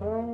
Oh.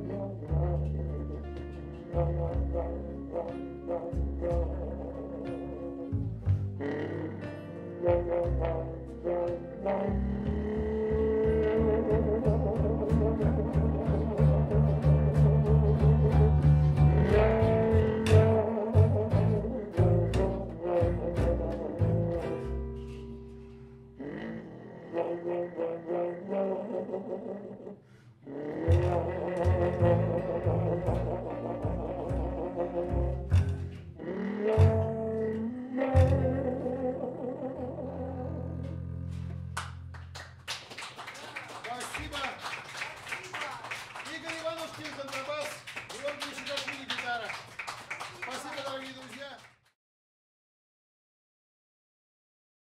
Oh,